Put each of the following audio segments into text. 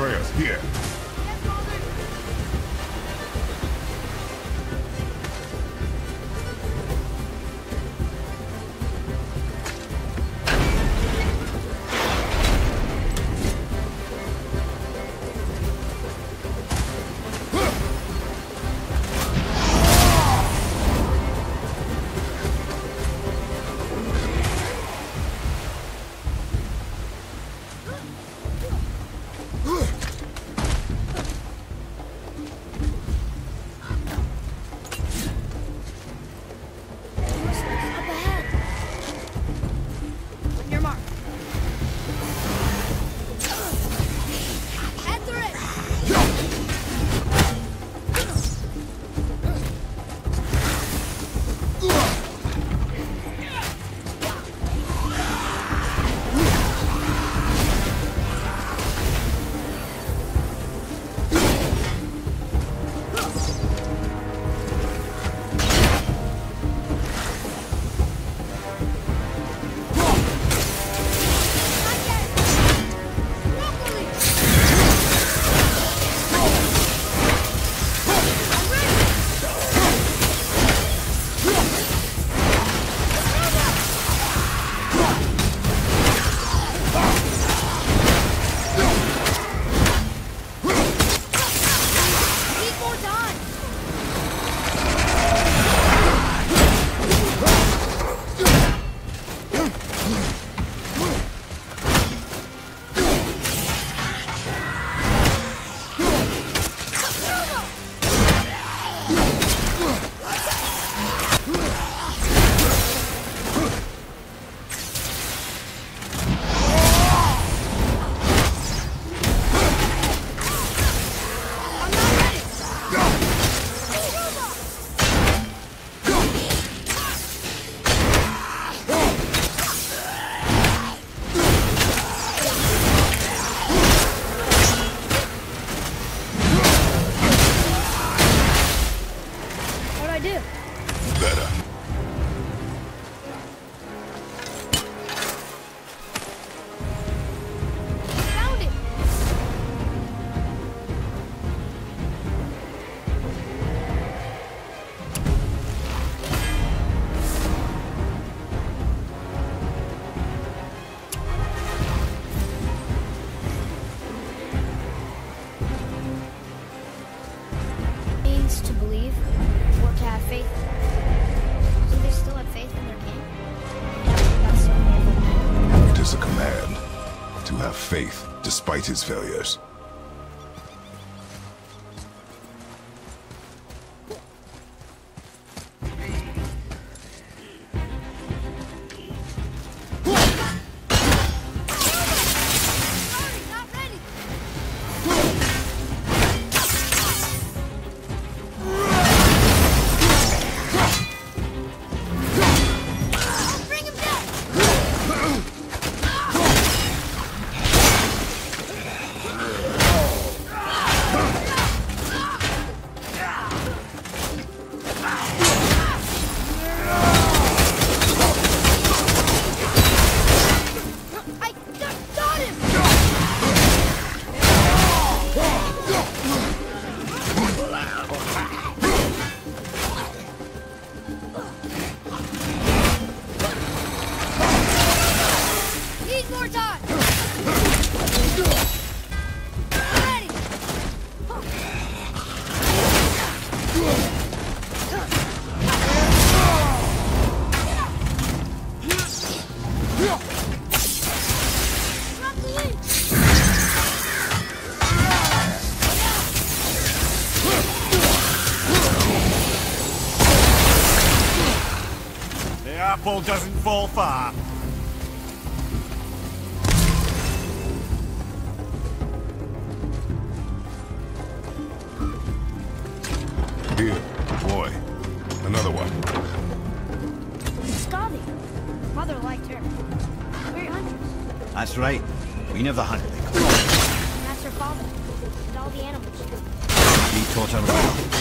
Atreus, here. better. faith despite his failures. apple doesn't fall far. Here, boy. Another one. Skadi. Mother liked her. We're hunters. That's right. We never hunted. That's her father. And all the animals. He taught her.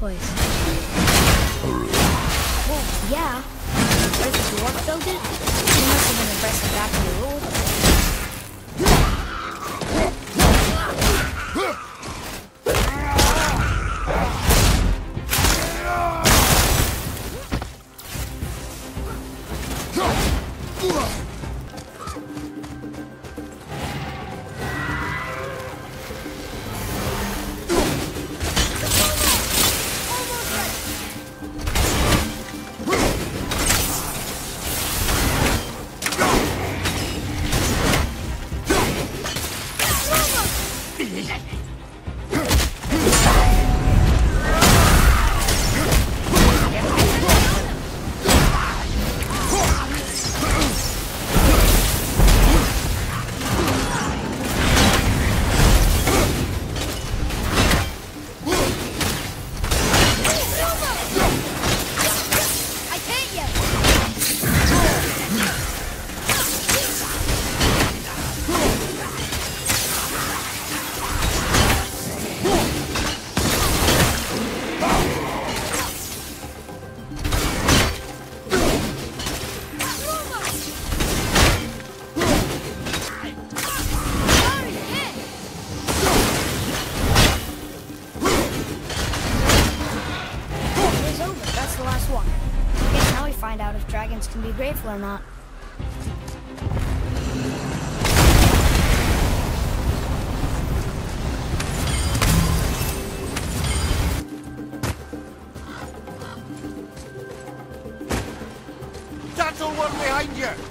Place. Well, yeah. But if the dwarf built it, he must have been impressive in the rule. Or not. That's all one behind you!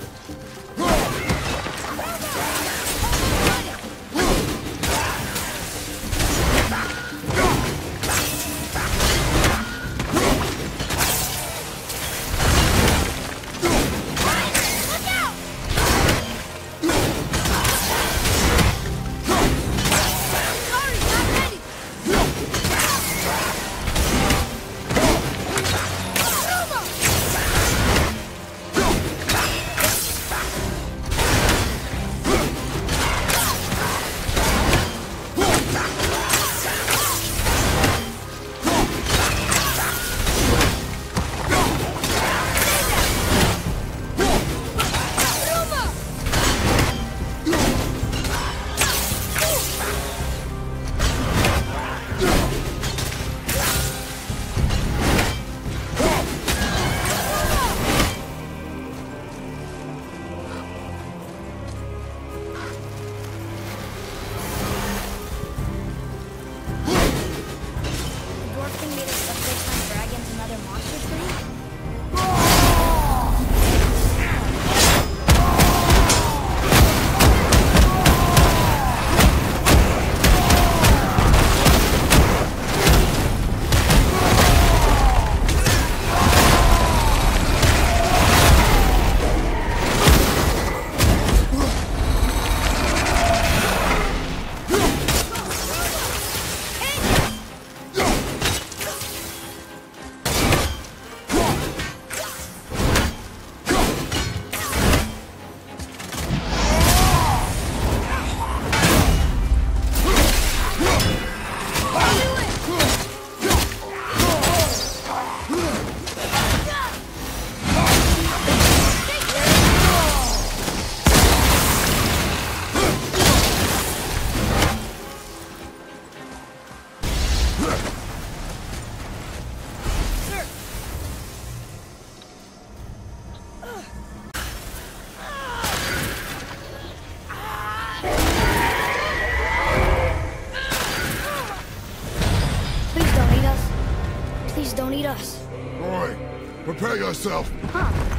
Don't eat us. Boy, prepare yourself. Huh.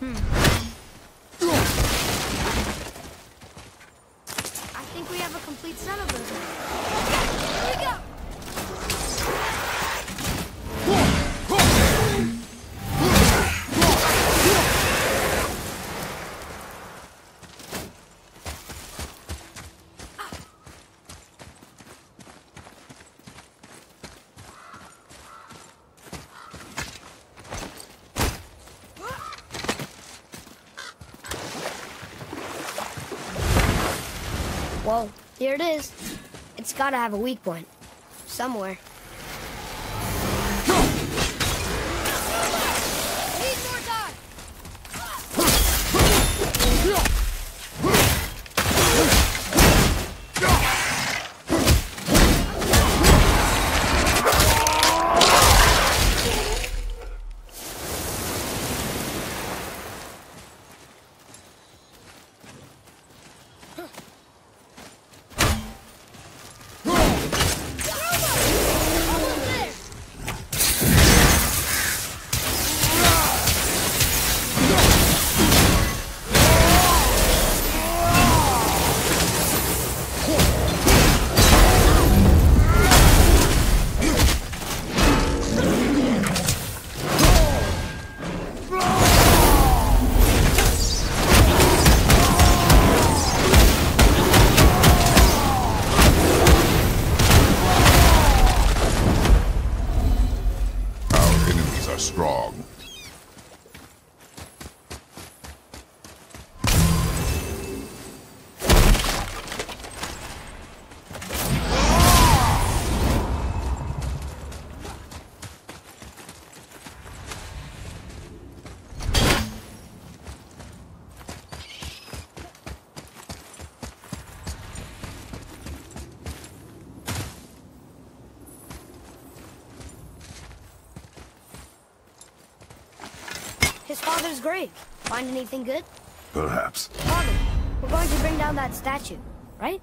Hmm. I think we have a complete set of. Whoa, here it is. It's gotta have a weak point. Somewhere. His father's grave. Find anything good? Perhaps. Father, we're going to bring down that statue, right?